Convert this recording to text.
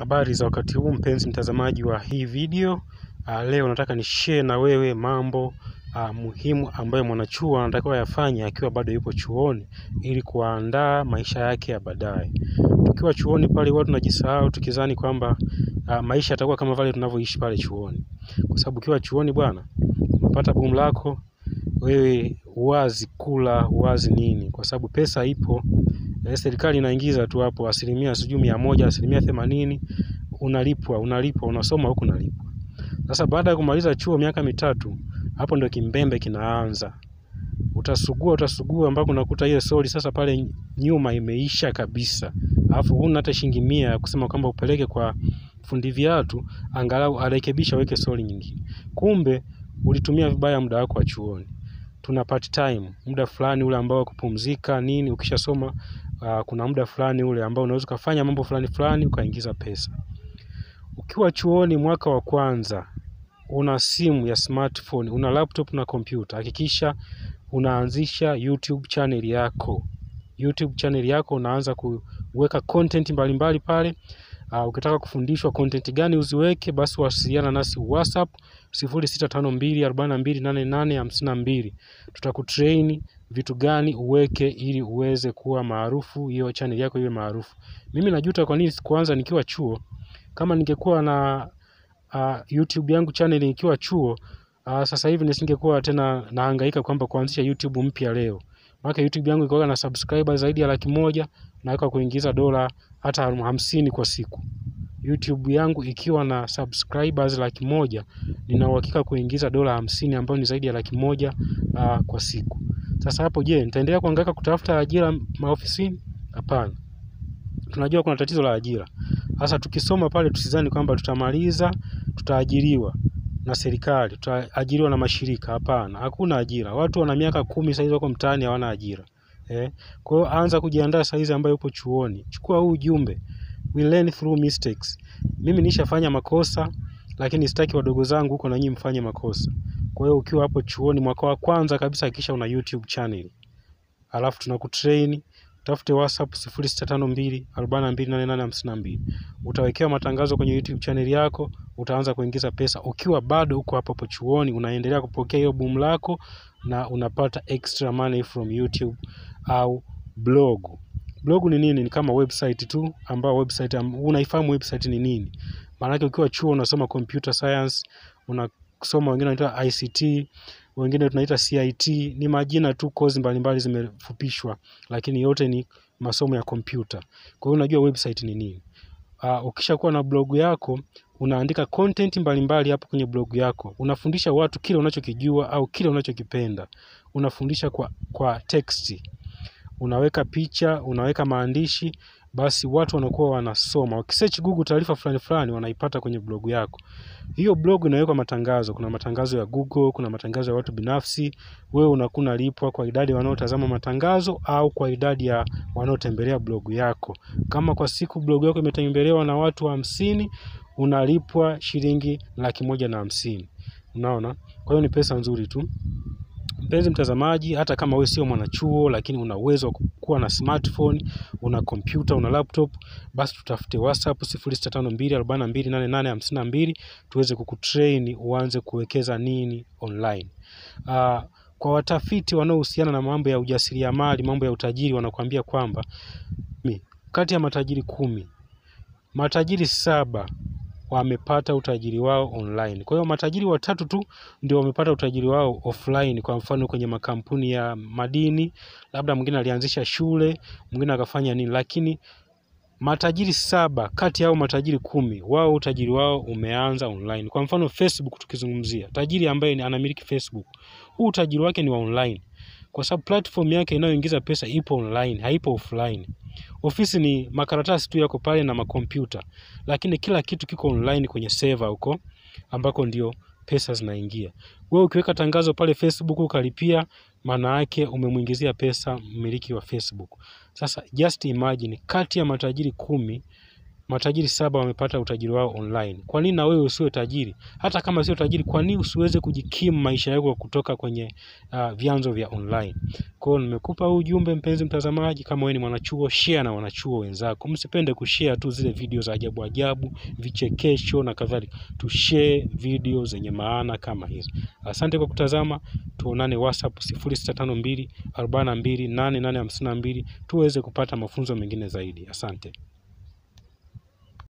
Habari za wakati huu mpenzi mtazamaji wa hii video. Uh, leo nataka ni share na wewe mambo uh, muhimu ambayo mwanachuo anatakiwa yafanye akiwa bado yupo chuoni ili kuandaa maisha yake ya baadaye. Tukiwa chuoni pale huwa tunajisahau tukizani kwamba uh, maisha yatakuwa kama vile tunavyoishi pale chuoni, kwa sababu ukiwa chuoni bwana, unapata boom lako wewe, huwazi kula, huwazi nini, kwa sababu pesa ipo Eh, serikali inaingiza tu hapo asilimia sijui mia moja asilimia themanini unalipwa unalipwa unasoma huku unalipwa. Sasa baada ya kumaliza chuo miaka mitatu, hapo ndio kimbembe kinaanza. Utasugua utasugua ambako unakuta ile soli sasa pale nyuma imeisha kabisa, alafu huna hata shilingi mia ya kusema kwamba upeleke kwa fundi viatu angalau arekebisha aweke soli nyingine. Kumbe ulitumia vibaya muda wako wa chuoni. Tuna part time, muda fulani ule ambao kupumzika nini, ukishasoma uh, kuna muda fulani ule ambao unaweza ukafanya mambo fulani fulani ukaingiza pesa. Ukiwa chuoni mwaka wa kwanza, una simu ya smartphone, una laptop na kompyuta, hakikisha unaanzisha YouTube channel yako. YouTube channel yako unaanza kuweka content mbalimbali pale. Uh, ukitaka kufundishwa content gani uziweke, basi wasiliana nasi WhatsApp 0652428852. Tutakutrain vitu gani uweke ili uweze kuwa maarufu, hiyo channel yako iwe maarufu. Mimi najuta kwa nini sikuanza nikiwa chuo. Kama ningekuwa na uh, YouTube yangu channel nikiwa chuo uh, sasa hivi nisingekuwa tena nahangaika kwamba kuanzisha YouTube mpya leo. Maana YouTube yangu iko na subscriber zaidi ya laki moja naweka kuingiza dola hata hamsini kwa siku. YouTube yangu ikiwa na subscribers laki moja nina uhakika kuingiza dola hamsini ambayo ni zaidi ya laki moja uh, kwa siku. Sasa hapo, je, nitaendelea kuhangaika kutafuta ajira maofisini? Hapana, tunajua kuna tatizo la ajira. Sasa tukisoma pale, tusizani kwamba tutamaliza tutaajiriwa na serikali, tutaajiriwa na mashirika. Hapana, hakuna ajira. Watu wana miaka kumi saizi wako mtaani hawana ajira eh. Kwa hiyo anza kujiandaa saizi ambayo upo chuoni, chukua huu ujumbe, we learn through mistakes. Mimi nishafanya makosa, lakini sitaki wadogo zangu huko na nyinyi mfanye makosa. Kwa hiyo ukiwa hapo chuoni mwaka wa kwanza kabisa, hakikisha una YouTube channel, alafu tunakutrain Tafute WhatsApp 0652428852. Utawekewa matangazo kwenye YouTube channel yako, utaanza kuingiza pesa ukiwa bado uko hapo hapo chuoni, unaendelea kupokea hiyo boom lako na unapata extra money from YouTube au blog. Blog ni nini? Ni kama website tu, ambao website unaifahamu website ni nini? Maanake ukiwa chuo unasoma computer science, unasoma wengine wanaita ICT, wengine tunaita CIT, ni majina tu, kozi mbalimbali zimefupishwa, lakini yote ni masomo ya kompyuta. Kwa hiyo unajua website ni nini. Uh, ukishakuwa na blog yako unaandika content mbalimbali hapo kwenye blog yako, unafundisha watu kile unachokijua au kile unachokipenda, unafundisha kwa, kwa text, unaweka picha, unaweka maandishi, basi watu wanakuwa wanasoma. Wakisearch Google taarifa fulani fulani wanaipata kwenye blogu yako. Hiyo blogu inawekwa matangazo, kuna matangazo ya Google, kuna matangazo ya watu binafsi. Wewe unakuwa unalipwa kwa idadi wanaotazama matangazo au kwa idadi ya wanaotembelea blogu yako. Kama kwa siku blogu yako imetembelewa na watu hamsini, unalipwa shilingi laki moja na hamsini. Unaona? Kwa hiyo ni pesa nzuri tu. Mpenzi mtazamaji, hata kama wewe sio mwanachuo lakini una uwezo wa kuwa na smartphone, una kompyuta, una laptop, basi tutafute WhatsApp 0652428852 tuweze kukutrain uanze kuwekeza nini online. Uh, kwa watafiti wanaohusiana na mambo ya ujasiriamali, mambo ya utajiri, wanakuambia kwamba kati ya matajiri kumi, matajiri saba wamepata utajiri wao online. Kwa hiyo matajiri watatu tu ndio wamepata utajiri wao offline. Kwa mfano kwenye makampuni ya madini, labda mwingine alianzisha shule, mwingine akafanya nini, lakini matajiri saba kati yao matajiri kumi wao utajiri wao umeanza online. Kwa mfano Facebook, tukizungumzia tajiri ambaye anamiliki Facebook, huu utajiri wake ni wa online, kwa sababu platform yake inayoingiza pesa ipo online, haipo offline. Ofisi ni makaratasi tu yako pale na makompyuta, lakini kila kitu kiko online kwenye server huko ambako ndio pesa zinaingia. Wewe ukiweka tangazo pale Facebook ukalipia, maana yake umemwingizia pesa mmiliki wa Facebook. Sasa just imagine, kati ya matajiri kumi matajiri saba wamepata utajiri wao online. Kwa nini na wewe usiwe tajiri? Hata kama sio tajiri, kwa nini usiweze kujikimu maisha yako kutoka kwenye uh, vyanzo vya online? Kwa hiyo nimekupa ujumbe mpenzi mtazamaji, kama wewe ni mwanachuo, share na wanachuo wenzako. Msipende kushare tu zile video za ajabu ajabu, vichekesho na kadhalika. Tushare video zenye maana kama hizo. Asante kwa kutazama, tuonane WhatsApp 0652 42 8852 tuweze kupata mafunzo mengine zaidi. Asante.